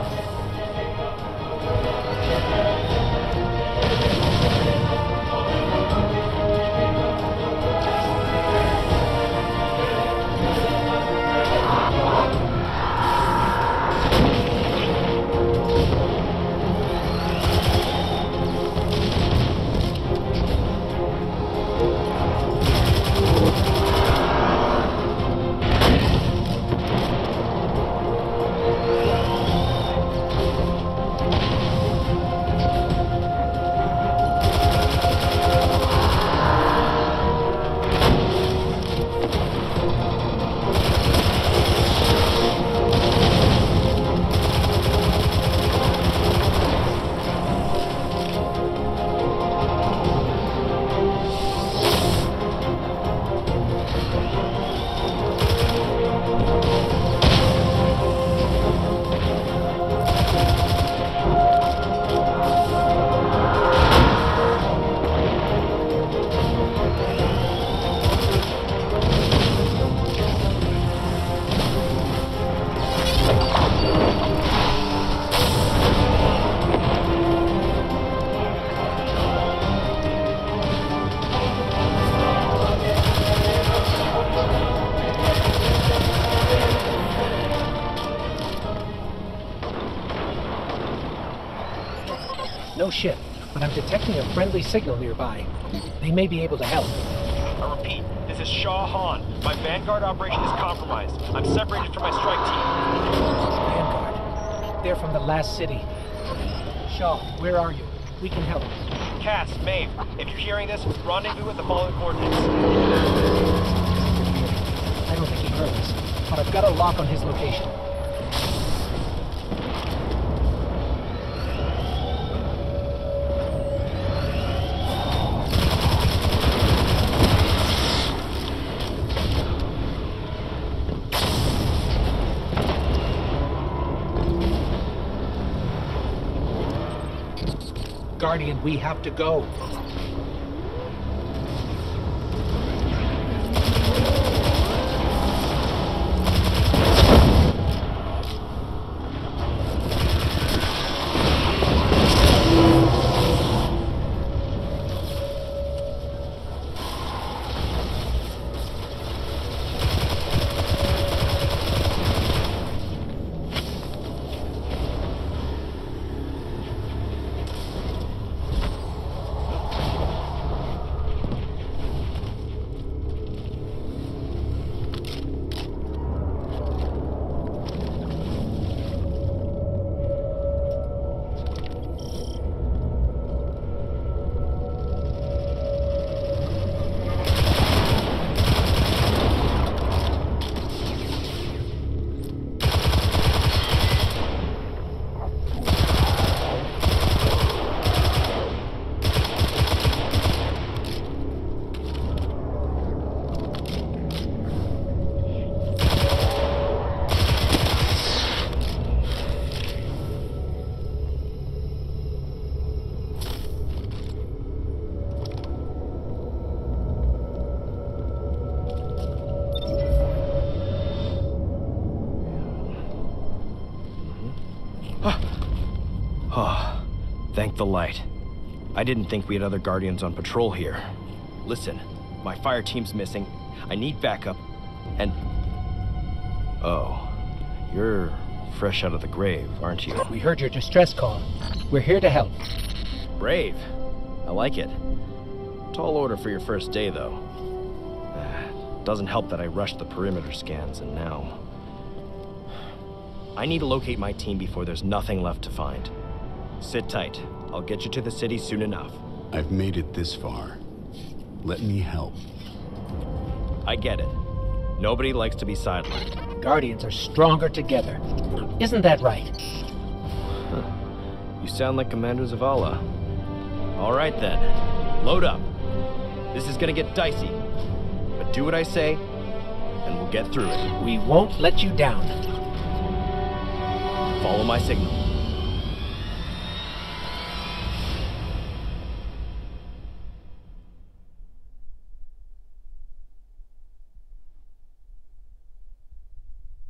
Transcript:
on No ship, but I'm detecting a friendly signal nearby. They may be able to help. I repeat, this is Shaw Han. My Vanguard operation is compromised. I'm separated from my strike team. Vanguard. They're from the last city. Shaw, where are you? We can help. Cass, Maeve, if you're hearing this, rendezvous at the following coordinates. I don't think he heard us, but I've got a lock on his location. Guardian, we have to go. Oh, thank the light. I didn't think we had other Guardians on patrol here. Listen, my fire team's missing. I need backup, and... Oh, you're fresh out of the grave, aren't you? We heard your distress call. We're here to help. Brave. I like it. Tall order for your first day, though. Doesn't help that I rushed the perimeter scans, and now... I need to locate my team before there's nothing left to find. Sit tight. I'll get you to the city soon enough. I've made it this far. Let me help. I get it. Nobody likes to be sidelined. Guardians are stronger together. Isn't that right? You sound like Commander Zavala. All right then. Load up. This is gonna get dicey. But do what I say, and we'll get through it. We won't let you down. Follow my signal.